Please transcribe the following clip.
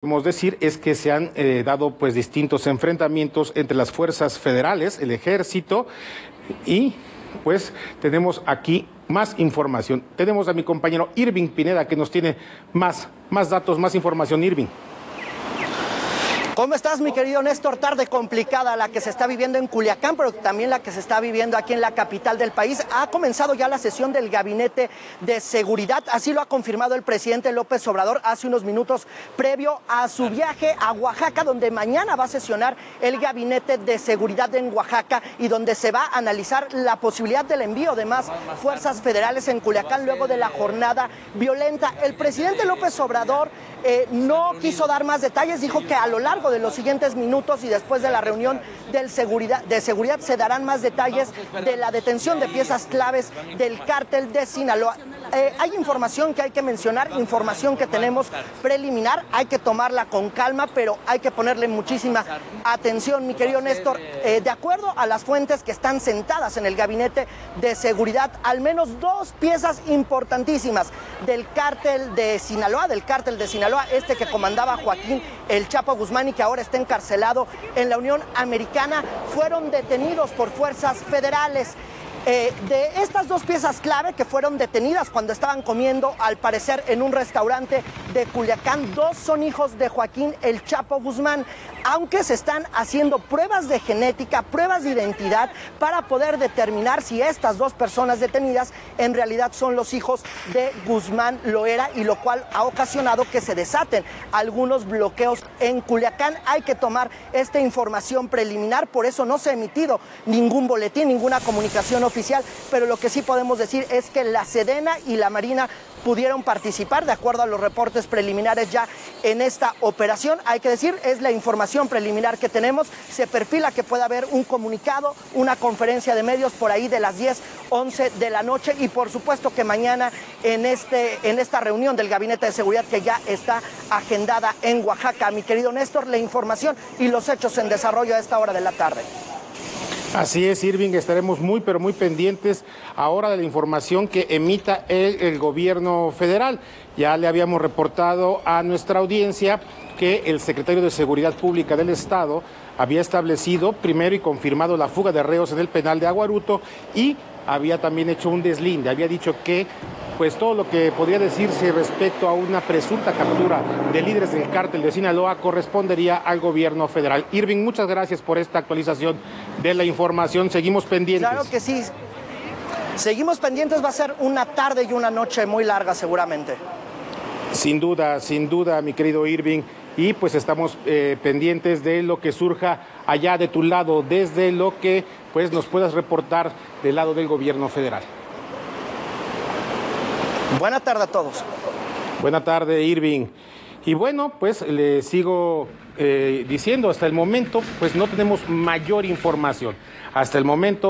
podemos decir es que se han eh, dado pues distintos enfrentamientos entre las fuerzas federales, el ejército y pues tenemos aquí más información. Tenemos a mi compañero Irving Pineda que nos tiene más, más datos, más información. Irving. ¿Cómo estás, mi querido Néstor? Tarde complicada la que se está viviendo en Culiacán, pero también la que se está viviendo aquí en la capital del país. Ha comenzado ya la sesión del Gabinete de Seguridad, así lo ha confirmado el presidente López Obrador hace unos minutos previo a su viaje a Oaxaca, donde mañana va a sesionar el Gabinete de Seguridad en Oaxaca y donde se va a analizar la posibilidad del envío de más fuerzas federales en Culiacán luego de la jornada violenta. El presidente López Obrador eh, no quiso dar más detalles, dijo que a lo largo de los siguientes minutos y después de la reunión del seguridad, de seguridad se darán más detalles de la detención de piezas claves del cártel de Sinaloa. Eh, hay información que hay que mencionar, información que tenemos preliminar, hay que tomarla con calma, pero hay que ponerle muchísima atención, mi querido Néstor. Eh, de acuerdo a las fuentes que están sentadas en el gabinete de seguridad, al menos dos piezas importantísimas del cártel de Sinaloa, del cártel de Sinaloa, este que comandaba Joaquín El Chapo Guzmán y que ahora está encarcelado en la Unión Americana, fueron detenidos por fuerzas federales. Eh, de estas dos piezas clave que fueron detenidas cuando estaban comiendo, al parecer, en un restaurante de Culiacán, dos son hijos de Joaquín El Chapo Guzmán, aunque se están haciendo pruebas de genética, pruebas de identidad, para poder determinar si estas dos personas detenidas en realidad son los hijos de Guzmán Loera, y lo cual ha ocasionado que se desaten algunos bloqueos en Culiacán. Hay que tomar esta información preliminar, por eso no se ha emitido ningún boletín, ninguna comunicación oficial, pero lo que sí podemos decir es que la Sedena y la Marina pudieron participar de acuerdo a los reportes preliminares ya en esta operación. Hay que decir, es la información preliminar que tenemos. Se perfila que pueda haber un comunicado, una conferencia de medios por ahí de las 10, 11 de la noche y por supuesto que mañana en, este, en esta reunión del Gabinete de Seguridad que ya está agendada en Oaxaca. Mi querido Néstor, la información y los hechos en desarrollo a esta hora de la tarde. Así es, Irving, estaremos muy, pero muy pendientes ahora de la información que emita el, gobierno federal. Ya le habíamos reportado a nuestra audiencia que el secretario de Seguridad Pública del Estado había establecido primero y confirmado la fuga de reos en el penal de Aguaruto y había también hecho un deslinde, había dicho que pues todo lo que podría decirse respecto a una presunta captura de líderes del cártel de Sinaloa correspondería al gobierno federal. Irving, muchas gracias por esta actualización de la información. Seguimos pendientes. Claro que sí. Seguimos pendientes, va a ser una tarde y una noche muy larga seguramente. Sin duda, sin duda, mi querido Irving. Y pues estamos eh, pendientes de lo que surja allá de tu lado, desde lo que pues nos puedas reportar del lado del gobierno federal. Buena tarde a todos. Buena tarde, Irving. Y bueno, pues le sigo eh, diciendo, hasta el momento, pues no tenemos mayor información. Hasta el momento